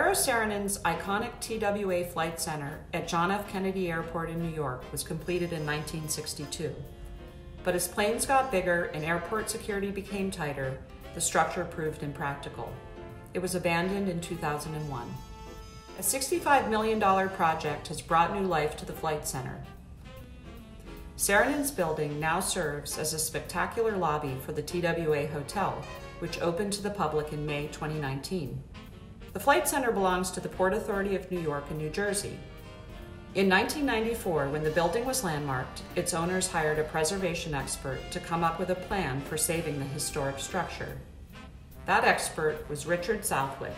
Eero Saarinen's iconic TWA Flight Center at John F. Kennedy Airport in New York was completed in 1962. But as planes got bigger and airport security became tighter, the structure proved impractical. It was abandoned in 2001. A $65 million project has brought new life to the Flight Center. Saarinen's building now serves as a spectacular lobby for the TWA Hotel, which opened to the public in May 2019. The Flight Center belongs to the Port Authority of New York and New Jersey. In 1994, when the building was landmarked, its owners hired a preservation expert to come up with a plan for saving the historic structure. That expert was Richard Southwick,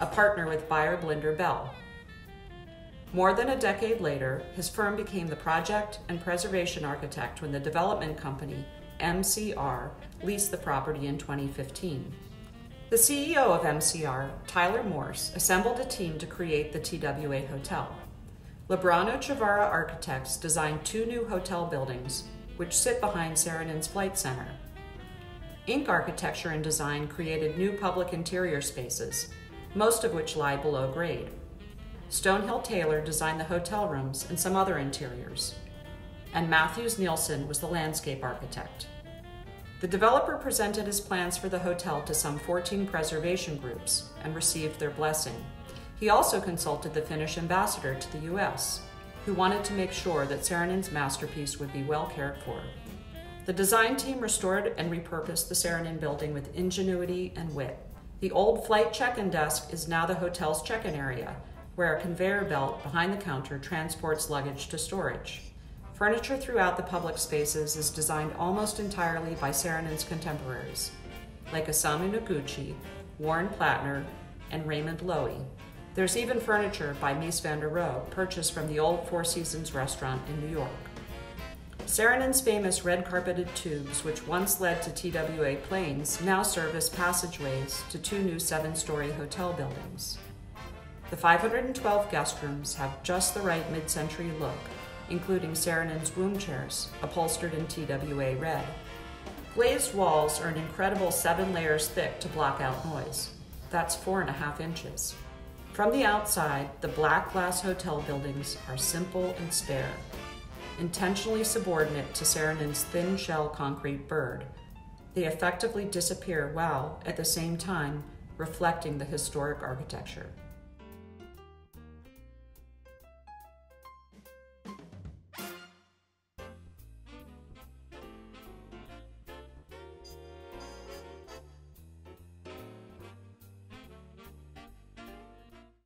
a partner with Beyer Blinder Belle. More than a decade later, his firm became the project and preservation architect when the development company, MCR, leased the property in 2015. The CEO of MCR, Tyler Morse, assembled a team to create the TWA Hotel. Lubrano Ciavarra Architects designed two new hotel buildings, which sit behind Saarinen's Flight Center. Inc. Architecture and Design created new public interior spaces, most of which lie below grade. Stonehill Taylor designed the hotel rooms and some other interiors. And Mathews Nielsen was the landscape architect. The developer presented his plans for the hotel to some 14 preservation groups and received their blessing. He also consulted the Finnish ambassador to the US, who wanted to make sure that Saarinen's masterpiece would be well cared for. The design team restored and repurposed the Saarinen building with ingenuity and wit. The old flight check-in desk is now the hotel's check-in area, where a conveyor belt behind the counter transports luggage to storage. Furniture throughout the public spaces is designed almost entirely by Saarinen's contemporaries, like Isamu Noguchi, Warren Platner, and Raymond Loewy. There's even furniture by Mies van der Rohe, purchased from the old Four Seasons restaurant in New York. Saarinen's famous red carpeted tubes, which once led to TWA planes, now serve as passageways to two new seven story hotel buildings. The 512 guest rooms have just the right mid century look, including Saarinen's womb chairs, upholstered in TWA red. Glazed walls are an incredible seven layers thick to block out noise. That's four and a half inches. From the outside, the black glass hotel buildings are simple and spare intentionally subordinate to Saarinen's thin shell concrete bird. They effectively disappear while, at the same time, reflecting the historic architecture.